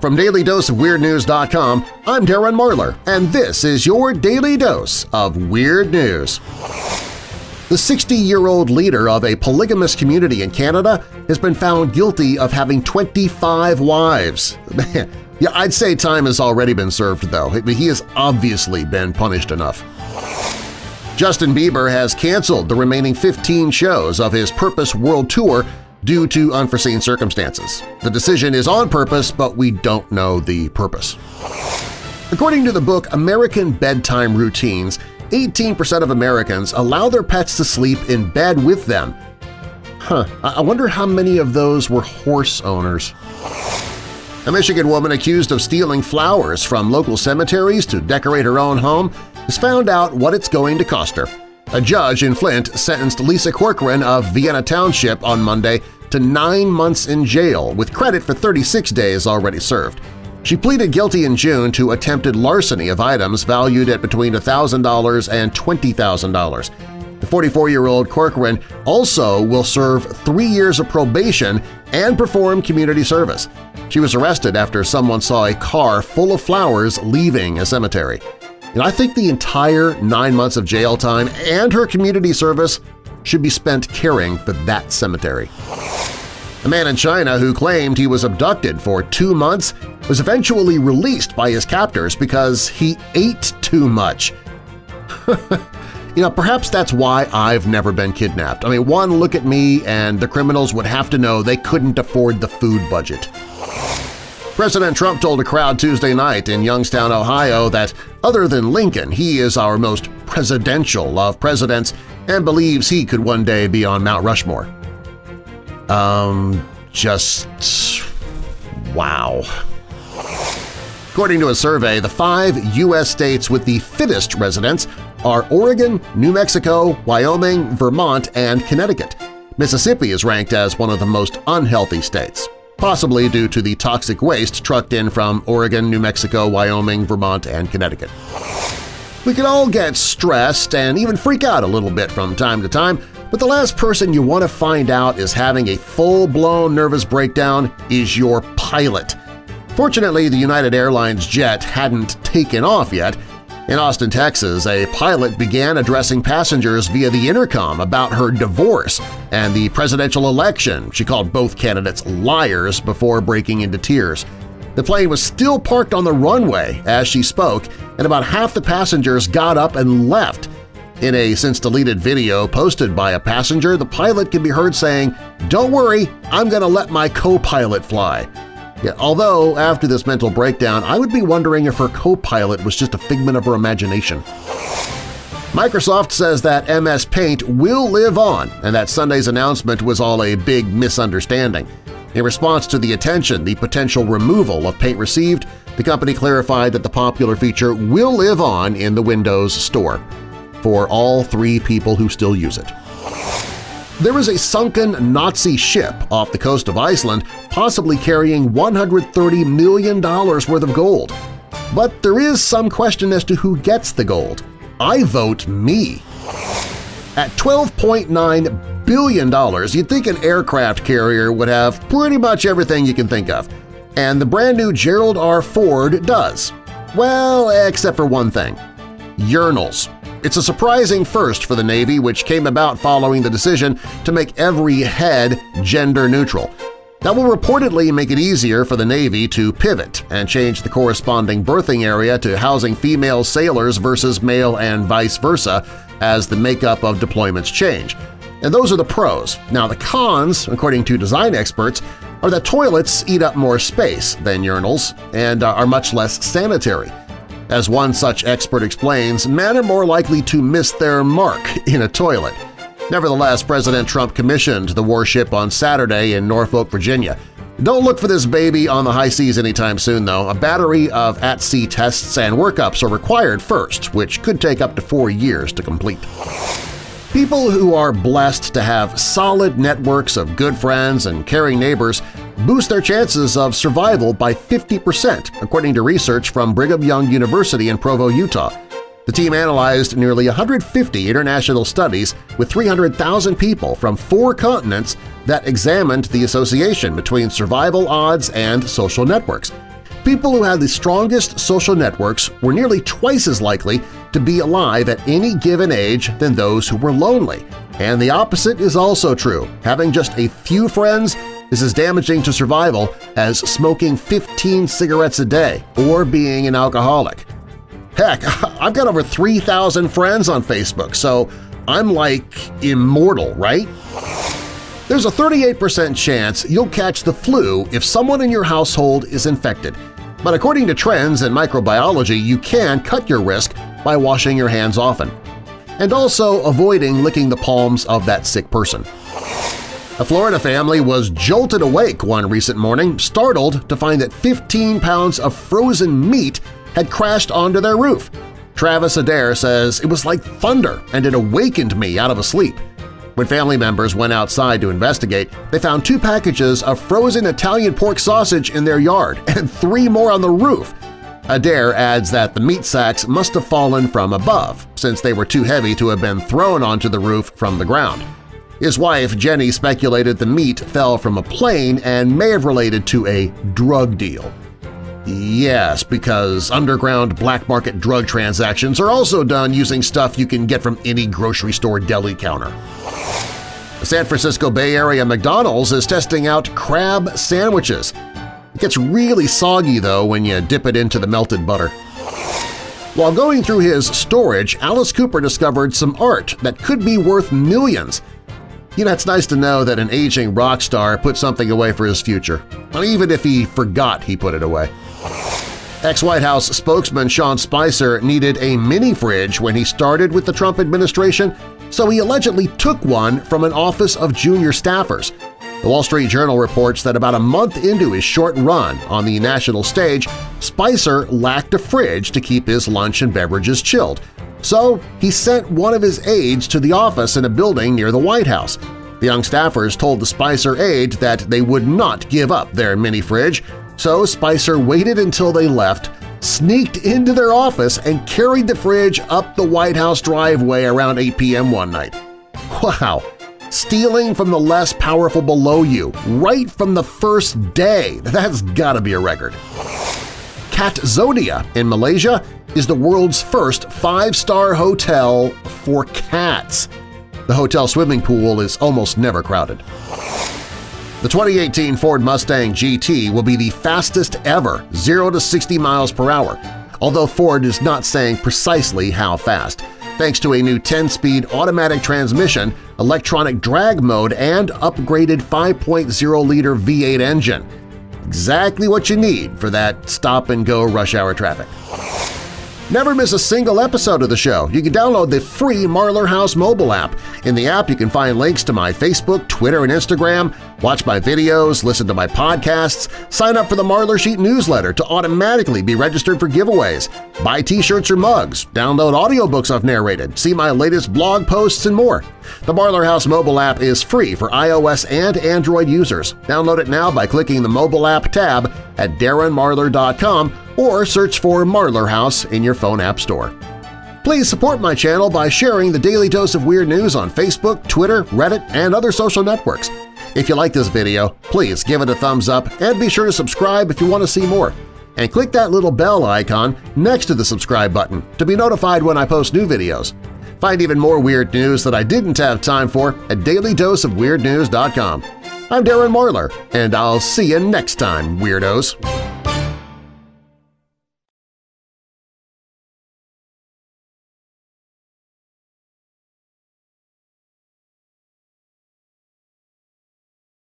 From DailyDoseOfWeirdNews.com, I'm Darren Marlar, and this is your Daily Dose of Weird News. The 60-year-old leader of a polygamous community in Canada has been found guilty of having 25 wives. yeah, I'd say time has already been served, though. He has obviously been punished enough. Justin Bieber has canceled the remaining 15 shows of his Purpose World Tour due to unforeseen circumstances. The decision is on purpose, but we don't know the purpose. According to the book American Bedtime Routines, 18% of Americans allow their pets to sleep in bed with them. Huh, I wonder how many of those were horse owners. A Michigan woman accused of stealing flowers from local cemeteries to decorate her own home has found out what it's going to cost her. A judge in Flint sentenced Lisa Corcoran of Vienna Township on Monday to nine months in jail with credit for 36 days already served. She pleaded guilty in June to attempted larceny of items valued at between $1,000 and $20,000. The 44-year-old Corcoran also will serve three years of probation and perform community service. She was arrested after someone saw a car full of flowers leaving a cemetery. And I think the entire nine months of jail time and her community service should be spent caring for that cemetery. A man in China who claimed he was abducted for two months was eventually released by his captors because he ate too much. you know, perhaps that's why I've never been kidnapped. I mean, one look at me and the criminals would have to know they couldn't afford the food budget. President Trump told a crowd Tuesday night in Youngstown, Ohio that other than Lincoln, he is our most presidential of presidents and believes he could one day be on Mount Rushmore. Um, just… wow. According to a survey, the five U.S. states with the fittest residents are Oregon, New Mexico, Wyoming, Vermont, and Connecticut. Mississippi is ranked as one of the most unhealthy states possibly due to the toxic waste trucked in from Oregon, New Mexico, Wyoming, Vermont, and Connecticut. We can all get stressed and even freak out a little bit from time to time, but the last person you want to find out is having a full-blown nervous breakdown is your pilot. Fortunately, the United Airlines jet hadn't taken off yet, in Austin, Texas, a pilot began addressing passengers via the intercom about her divorce and the presidential election. She called both candidates liars before breaking into tears. The plane was still parked on the runway as she spoke, and about half the passengers got up and left. In a since-deleted video posted by a passenger, the pilot can be heard saying, "'Don't worry, I'm going to let my co-pilot fly.' Yeah, although, after this mental breakdown, I would be wondering if her co-pilot was just a figment of her imagination. Microsoft says that MS Paint will live on and that Sunday's announcement was all a big misunderstanding. In response to the attention the potential removal of Paint received, the company clarified that the popular feature will live on in the Windows Store for all three people who still use it. There is a sunken Nazi ship off the coast of Iceland possibly carrying $130 million worth of gold. But there is some question as to who gets the gold. I vote me. At $12.9 billion, you'd think an aircraft carrier would have pretty much everything you can think of. And the brand new Gerald R. Ford does. Well, except for one thing – urinals. It's a surprising first for the Navy which came about following the decision to make every head gender-neutral. That will reportedly make it easier for the Navy to pivot and change the corresponding berthing area to housing female sailors versus male and vice versa as the makeup of deployments change. And those are the pros. Now the cons, according to design experts, are that toilets eat up more space than urinals and are much less sanitary. As one such expert explains, men are more likely to miss their mark in a toilet. Nevertheless, President Trump commissioned the warship on Saturday in Norfolk, Virginia. Don't look for this baby on the high seas anytime soon, though. A battery of at-sea tests and workups are required first, which could take up to four years to complete. People who are blessed to have solid networks of good friends and caring neighbors boost their chances of survival by 50%, according to research from Brigham Young University in Provo, Utah. The team analyzed nearly 150 international studies with 300,000 people from four continents that examined the association between survival odds and social networks. people who had the strongest social networks were nearly twice as likely to be alive at any given age than those who were lonely. And the opposite is also true. Having just a few friends is as damaging to survival as smoking 15 cigarettes a day or being an alcoholic. Heck, I've got over 3,000 friends on Facebook, so I'm like immortal, right? There's a 38% chance you'll catch the flu if someone in your household is infected, but according to trends in microbiology, you can cut your risk by washing your hands often, and also avoiding licking the palms of that sick person. A Florida family was jolted awake one recent morning, startled to find that 15 pounds of frozen meat had crashed onto their roof. Travis Adair says it was like thunder and it awakened me out of a sleep. When family members went outside to investigate, they found two packages of frozen Italian pork sausage in their yard and three more on the roof. Adair adds that the meat sacks must have fallen from above, since they were too heavy to have been thrown onto the roof from the ground. His wife, Jenny, speculated the meat fell from a plane and may have related to a drug deal. Yes, because underground black market drug transactions are also done using stuff you can get from any grocery store deli counter. The San Francisco Bay Area McDonald's is testing out crab sandwiches. It gets really soggy, though, when you dip it into the melted butter. While going through his storage, Alice Cooper discovered some art that could be worth millions. You know, it's nice to know that an aging rock star put something away for his future, even if he forgot he put it away. Ex-White House spokesman Sean Spicer needed a mini-fridge when he started with the Trump administration, so he allegedly took one from an office of junior staffers. The Wall Street Journal reports that about a month into his short run on the national stage, Spicer lacked a fridge to keep his lunch and beverages chilled, so he sent one of his aides to the office in a building near the White House. The young staffers told the Spicer aide that they would not give up their mini-fridge, so Spicer waited until they left, sneaked into their office, and carried the fridge up the White House driveway around 8 p.m. one night. Wow! Stealing from the less powerful below you right from the first day – that's gotta be a record. Catzonia in Malaysia is the world's first five-star hotel for cats. The hotel swimming pool is almost never crowded. The 2018 Ford Mustang GT will be the fastest ever 0 to 60 miles per hour, although Ford is not saying precisely how fast, thanks to a new 10-speed automatic transmission, electronic drag mode, and upgraded 5.0-liter V8 engine. Exactly what you need for that stop-and-go rush hour traffic. Never miss a single episode of the show. You can download the free Marlar House mobile app. In the app, you can find links to my Facebook, Twitter, and Instagram, watch my videos, listen to my podcasts, sign up for the Marlar Sheet newsletter to automatically be registered for giveaways, buy t-shirts or mugs, download audiobooks I've narrated, see my latest blog posts, and more. The Marlar House mobile app is free for iOS and Android users. Download it now by clicking the Mobile App tab at darrenmarlar.com or search for Marlar House in your phone app store. Please support my channel by sharing the Daily Dose of Weird News on Facebook, Twitter, Reddit, and other social networks. If you like this video, please give it a thumbs up and be sure to subscribe if you want to see more. And click that little bell icon next to the subscribe button to be notified when I post new videos. Find even more weird news that I didn't have time for at dailydoseofweirdnews.com. I'm Darren Marlar, and I'll see you next time, Weirdos!